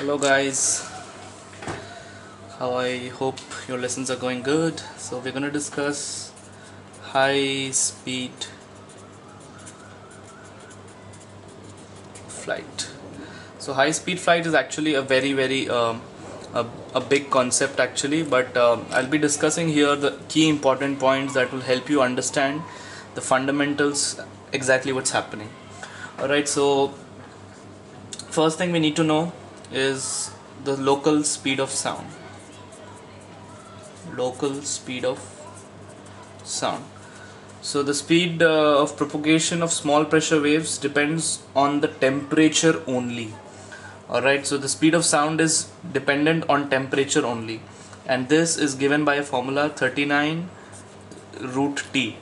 hello guys. How I hope your lessons are going good. So we're going to discuss high speed flight. So high speed flight is actually a very very um, a, a big concept actually but um, I'll be discussing here the key important points that will help you understand the fundamentals exactly what's happening. Alright so first thing we need to know is the local speed of sound. Local speed of sound. So the speed uh, of propagation of small pressure waves depends on the temperature only. Alright so the speed of sound is dependent on temperature only. And this is given by a formula 39 root T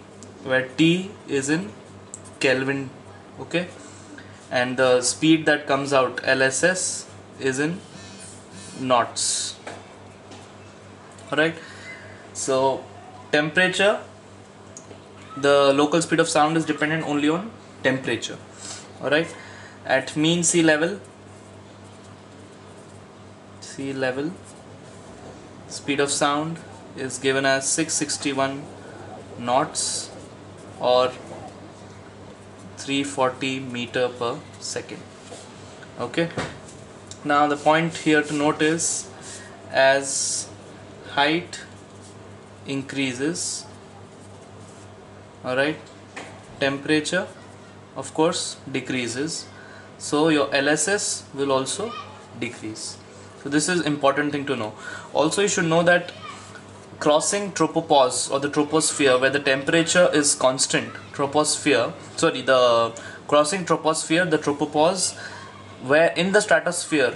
where T is in Kelvin okay? And the speed that comes out LSS is in knots. Alright? So temperature the local speed of sound is dependent only on temperature. Alright? At mean sea level sea level speed of sound is given as 661 knots or 340 meter per second. Okay now the point here to note is as height increases alright temperature of course decreases. So your LSS will also decrease. So this is important thing to know. Also you should know that crossing tropopause or the troposphere where the temperature is constant troposphere sorry the crossing troposphere the tropopause where in the stratosphere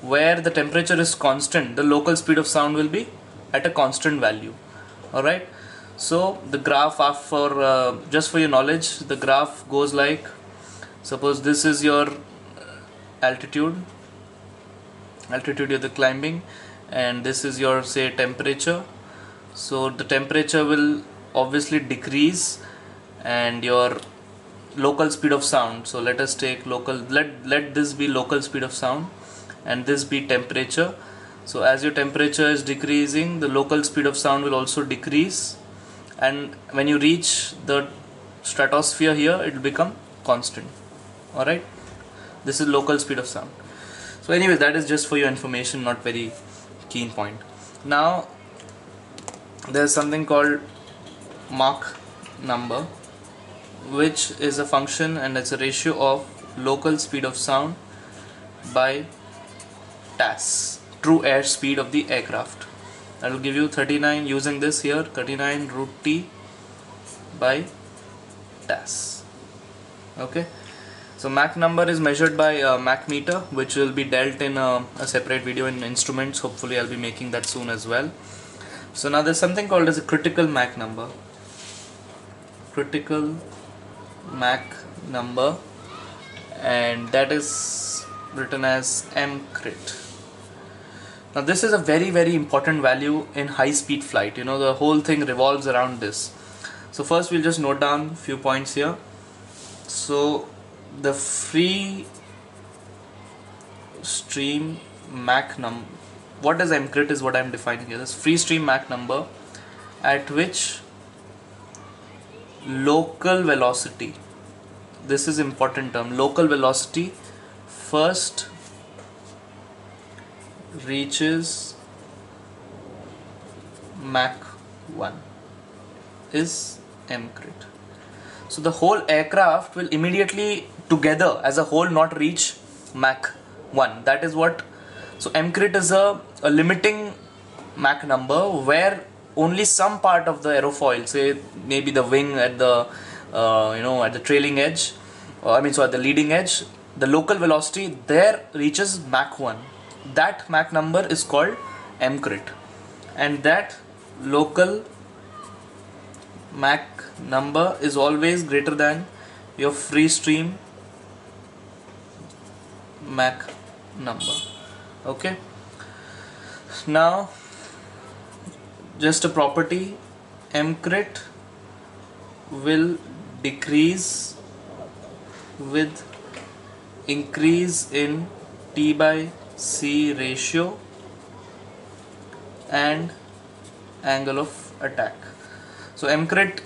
where the temperature is constant the local speed of sound will be at a constant value. Alright so the graph for uh, just for your knowledge the graph goes like suppose this is your altitude. Altitude you're the climbing and this is your say temperature. So the temperature will obviously decrease and your local speed of sound. So let us take local let let this be local speed of sound and this be temperature. So as your temperature is decreasing the local speed of sound will also decrease. And when you reach the stratosphere here it will become constant. Alright? This is local speed of sound. So anyway that is just for your information not very keen point. Now there's something called Mach number which is a function and it's a ratio of local speed of sound by TAS true air speed of the aircraft. I will give you 39 using this here 39 root T by TAS. Okay? So Mach number is measured by a Mach meter which will be dealt in a, a separate video in instruments. Hopefully I'll be making that soon as well. So now there's something called as a critical Mach number. Critical Mach number and that is written as m crit. Now this is a very very important value in high speed flight. You know the whole thing revolves around this. So first we'll just note down a few points here. So the free stream Mach number what does m crit is what I'm defining here. This free stream Mach number at which local velocity. This is important term local velocity first reaches Mach 1 is m crit so the whole aircraft will immediately together as a whole not reach Mach 1 that is what so m crit is a, a limiting Mach number where only some part of the aerofoil say maybe the wing at the uh, you know at the trailing edge uh, I mean so at the leading edge the local velocity there reaches Mach 1 that Mach number is called m crit. And that local Mach number is always greater than your free stream Mach number. Okay? Now just a property m crit will decrease with increase in t by C ratio and angle of attack. So mcrit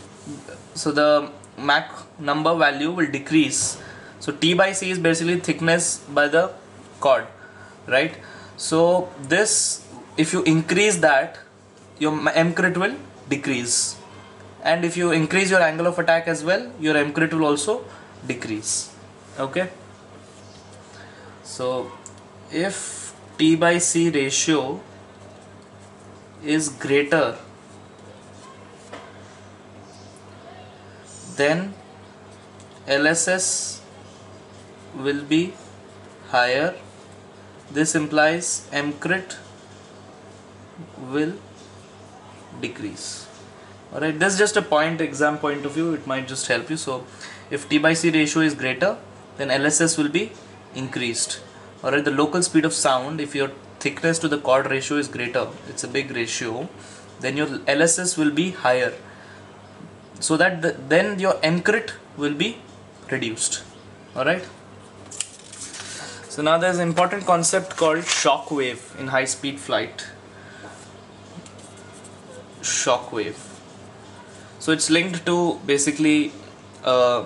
so the Mach number value will decrease. So T by C is basically thickness by the chord right? So this if you increase that your m crit will decrease. And if you increase your angle of attack as well your m crit will also decrease. Okay? So if T by C ratio is greater then LSS will be higher. This implies mcrit will decrease. Alright this is just a point exam point of view. It might just help you. So if T by C ratio is greater then LSS will be increased. Alright the local speed of sound if your thickness to the chord ratio is greater it's a big ratio then your LSS will be higher. So that the, then your mcrit will be reduced. Alright? So now there's an important concept called shock wave in high speed flight shock wave so it's linked to basically uh,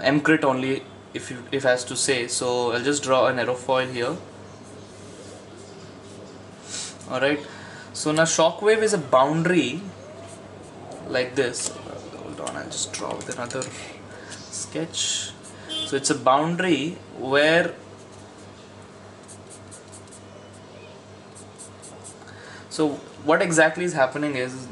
mcrit only if you if I has to say. So I'll just draw an aerofoil here. Alright. So now shock wave is a boundary like this. Hold on I'll just draw with another sketch. So it's a boundary where so what exactly is happening is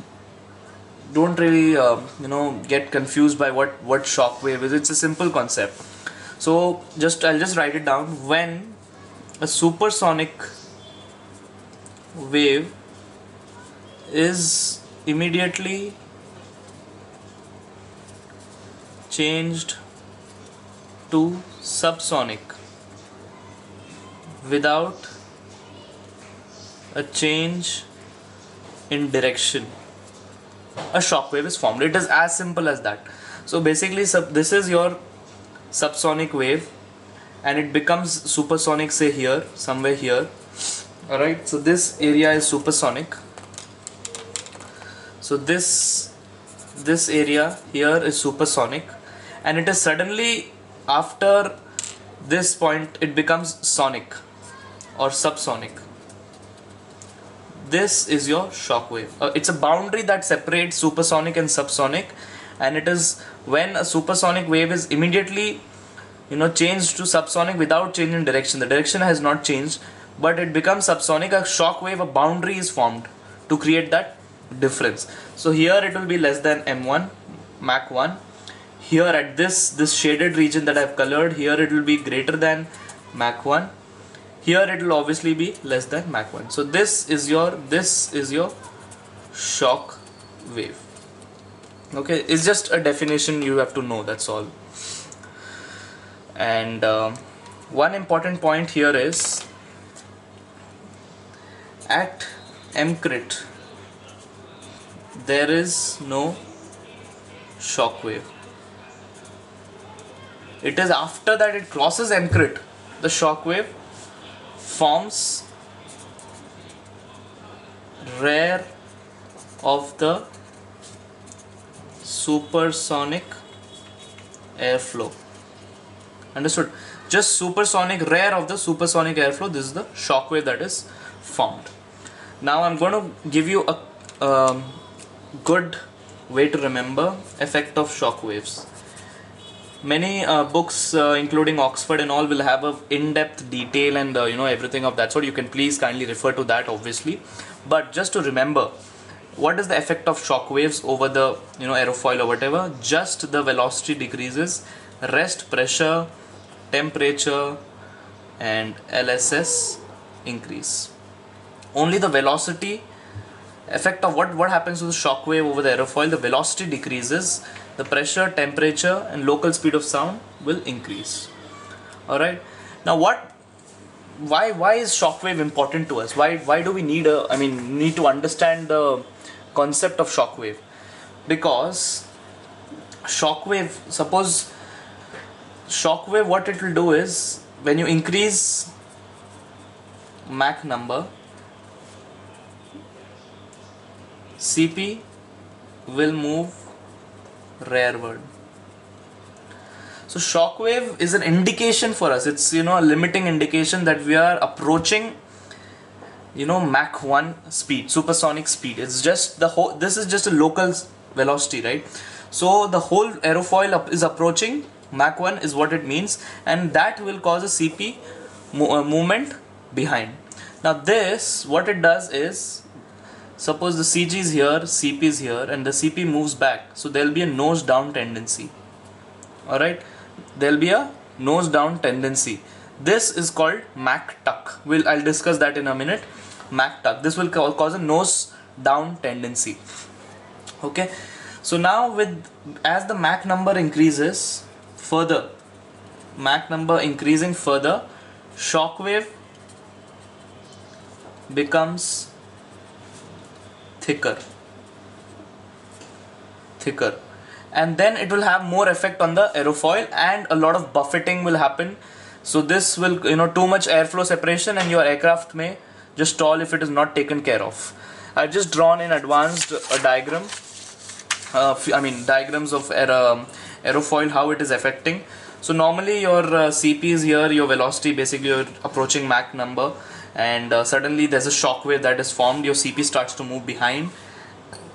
don't really uh, you know get confused by what what shock wave is. It's a simple concept. So just I'll just write it down. When a supersonic wave is immediately changed to subsonic without a change in direction a shock wave is formed. It is as simple as that. So basically sub this is your subsonic wave and it becomes supersonic say here somewhere here. Alright? So this area is supersonic. So this this area here is supersonic and it is suddenly after this point it becomes sonic or subsonic this is your shock wave uh, it's a boundary that separates supersonic and subsonic and it is when a supersonic wave is immediately you know changed to subsonic without changing direction. The direction has not changed but it becomes subsonic. A shock wave a boundary is formed to create that difference. So here it will be less than m1 mach 1 here at this this shaded region that I've colored here it will be greater than Mach 1 here it will obviously be less than Mach 1 so this is your this is your shock wave. Okay it's just a definition you have to know that's all. And uh, one important point here is at mcrit there is no shock wave. It is after that it crosses mcrit the shock wave forms rare of the supersonic airflow. Understood? Just supersonic rare of the supersonic airflow this is the shock wave that is formed. Now I'm going to give you a um, good way to remember effect of shock waves many uh, books uh, including oxford and all will have a in-depth detail and uh, you know everything of that sort. You can please kindly refer to that obviously. But just to remember what is the effect of shock waves over the you know aerofoil or whatever? Just the velocity decreases rest pressure temperature and lss increase. Only the velocity effect of what what happens to the shock wave over the aerofoil the velocity decreases the pressure temperature and local speed of sound will increase. All right now what why why is shockwave important to us? Why why do we need a i mean need to understand the concept of shockwave? Because shockwave suppose shockwave what it will do is when you increase Mach number CP will move rearward so shock wave is an indication for us. It's you know a limiting indication that we are approaching you know Mach 1 speed supersonic speed. It's just the whole this is just a local velocity right? So the whole aerofoil up is approaching Mach 1 is what it means and that will cause a CP mo uh, movement behind. Now this what it does is suppose the CG is here CP is here and the CP moves back. So there will be a nose down tendency. Alright? There will be a nose down tendency. This is called Mach tuck. Will I'll discuss that in a minute. Mach tuck. This will cause a nose down tendency. Okay? So now with as the Mach number increases further Mach number increasing further shock wave becomes thicker. Thicker. And then it will have more effect on the aerofoil and a lot of buffeting will happen. So this will you know too much airflow separation and your aircraft may just stall if it is not taken care of. I've just drawn in advanced a diagram uh, I mean diagrams of aer um, aerofoil how it is affecting. So normally your uh, CP is here your velocity basically you're approaching Mach number and uh, suddenly there's a shock wave that is formed. Your CP starts to move behind.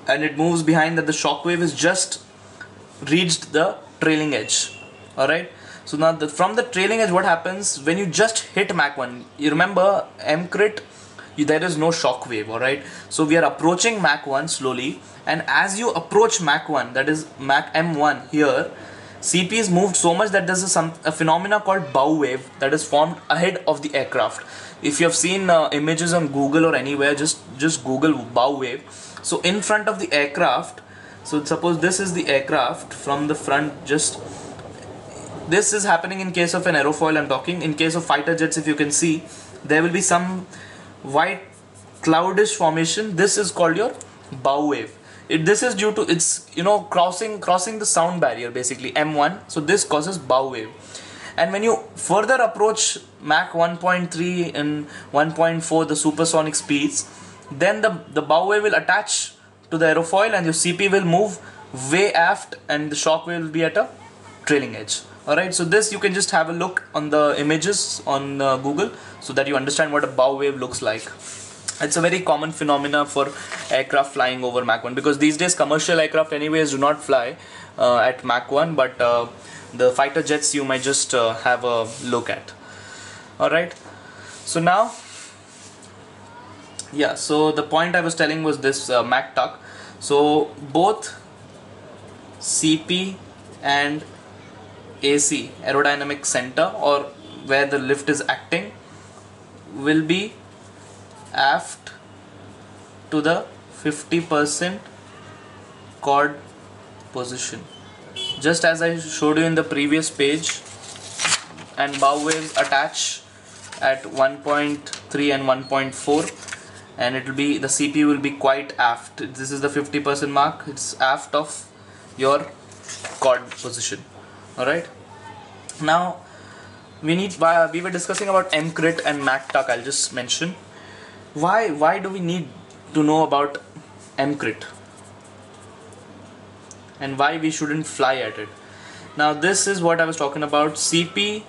And it moves behind that the shock wave is just reached the trailing edge. Alright? So now the, from the trailing edge what happens when you just hit Mach 1 you remember MCRIT you, there is no shock wave alright? So we are approaching Mach 1 slowly. And as you approach Mach 1 that is Mach M1 here CP is moved so much that there's a, some, a phenomena called bow wave that is formed ahead of the aircraft. If you have seen uh, images on Google or anywhere just just Google bow wave. So in front of the aircraft so suppose this is the aircraft from the front just this is happening in case of an aerofoil I'm talking. In case of fighter jets if you can see there will be some white cloudish formation. This is called your bow wave it, this is due to it's you know crossing crossing the sound barrier basically m1 so this causes bow wave. And when you further approach Mach 1.3 and 1.4 the supersonic speeds then the the bow wave will attach to the aerofoil and your CP will move way aft and the shock wave will be at a trailing edge. Alright so this you can just have a look on the images on uh, Google so that you understand what a bow wave looks like it's a very common phenomena for aircraft flying over Mach 1 because these days commercial aircraft anyways do not fly uh, at Mach 1 but uh, the fighter jets you might just uh, have a look at. Alright? So now yeah so the point I was telling was this uh, Mach tuck. So both CP and AC aerodynamic center or where the lift is acting will be aft to the 50% chord position. Just as I showed you in the previous page and bow waves attach at 1.3 and 1.4 and it will be the CP will be quite aft. This is the 50% mark. It's aft of your chord position. Alright? Now we need we were discussing about MCRIT and Mach tuck I'll just mention why why do we need to know about MCRIT and why we shouldn't fly at it? Now this is what I was talking about. CP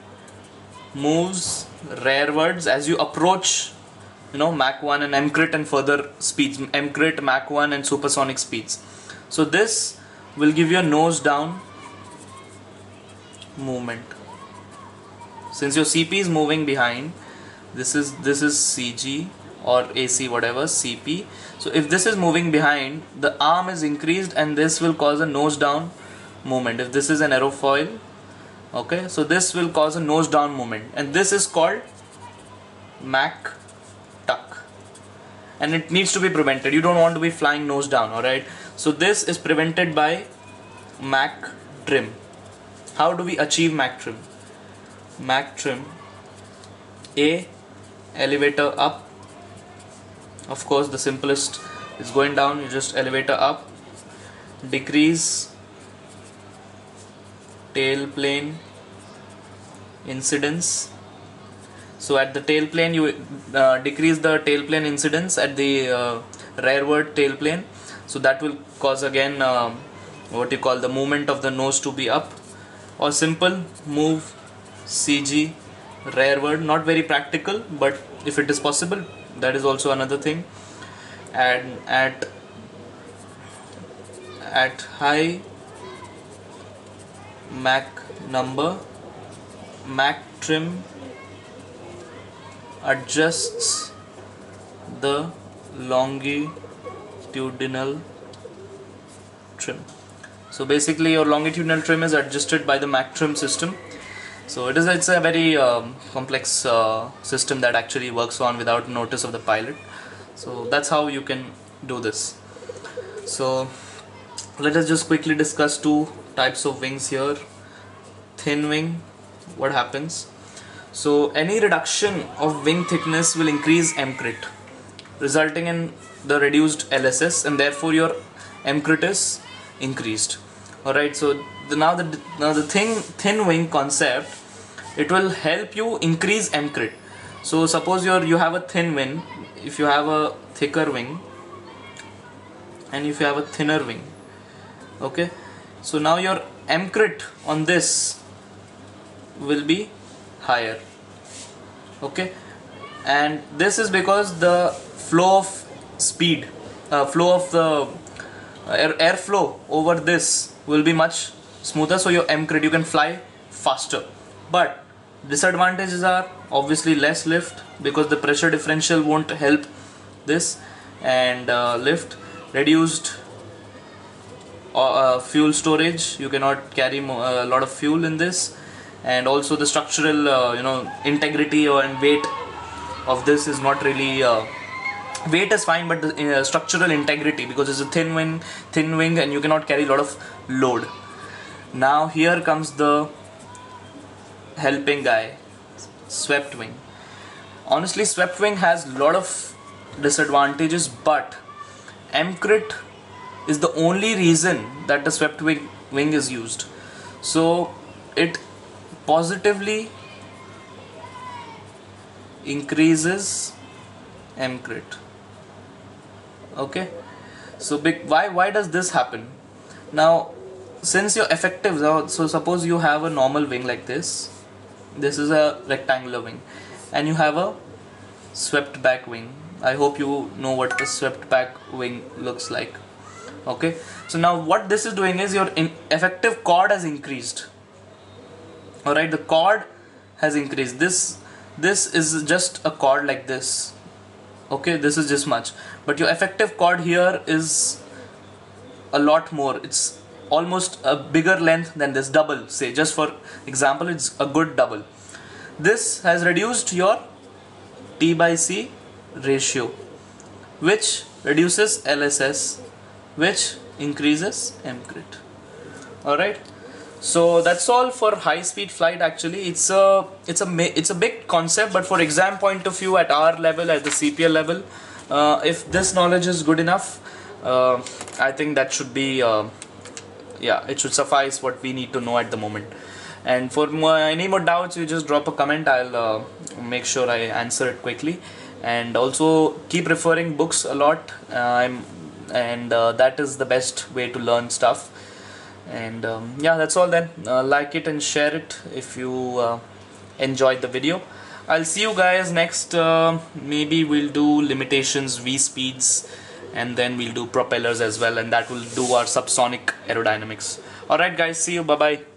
moves rearwards as you approach you know Mach 1 and MCRIT and further speeds MCRIT Mach 1 and supersonic speeds. So this will give you a nose down movement. Since your CP is moving behind this is this is CG or AC whatever CP so if this is moving behind the arm is increased and this will cause a nose down movement. If this is an aerofoil okay so this will cause a nose down movement. And this is called Mach tuck. And it needs to be prevented. You don't want to be flying nose down alright so this is prevented by Mach trim. How do we achieve Mach trim? Mach trim A elevator up of course the simplest is going down you just elevator up decrease tail plane incidence. So at the tail plane you uh, decrease the tail plane incidence at the uh, rearward tail plane. So that will cause again um, what you call the movement of the nose to be up. Or simple move CG rearward. Not very practical but if it is possible that is also another thing. And at at high Mach number Mach trim adjusts the longitudinal trim. So basically your longitudinal trim is adjusted by the Mach trim system so it is it's a very um, complex uh, system that actually works on without notice of the pilot. So that's how you can do this. So let us just quickly discuss two types of wings here. Thin wing what happens? So any reduction of wing thickness will increase mcrit resulting in the reduced LSS and therefore your mcrit is increased. Alright so the, now the now the thing thin wing concept it will help you increase mcrit so suppose you you have a thin wing if you have a thicker wing and if you have a thinner wing okay? So now your mcrit on this will be higher okay? And this is because the flow of speed uh, flow of the air airflow over this will be much smoother so your mcrit you can fly faster. But disadvantages are obviously less lift because the pressure differential won't help this. And uh, lift reduced uh, fuel storage you cannot carry a lot of fuel in this. And also the structural uh, you know integrity and weight of this is not really uh, weight is fine but the uh, structural integrity because it's a thin wing thin wing and you cannot carry a lot of load now here comes the helping guy swept wing. Honestly swept wing has a lot of disadvantages but mcrit is the only reason that the swept wing, wing is used. So it positively increases mcrit okay? So big why why does this happen? Now since your effective so suppose you have a normal wing like this. This is a rectangular wing. And you have a swept back wing. I hope you know what the swept back wing looks like. Okay? So now what this is doing is your effective chord has increased. Alright? The chord has increased. This this is just a chord like this. Okay? This is just much. But your effective chord here is a lot more. It's almost a bigger length than this double say just for example it's a good double. This has reduced your T by C ratio which reduces LSS which increases mcrit alright so that's all for high speed flight actually. It's a it's a it's a big concept but for exam point of view at our level at the CPL level uh, if this knowledge is good enough uh, I think that should be uh, yeah it should suffice what we need to know at the moment. And for more, any more doubts you just drop a comment. I'll uh, make sure I answer it quickly. And also keep referring books a lot. Uh, and uh, that is the best way to learn stuff. And um, yeah that's all then. Uh, like it and share it if you enjoyed the video. I'll see you guys next uh, maybe we'll do limitations V speeds and then we'll do propellers as well and that will do our subsonic aerodynamics. Alright guys see you. Bye bye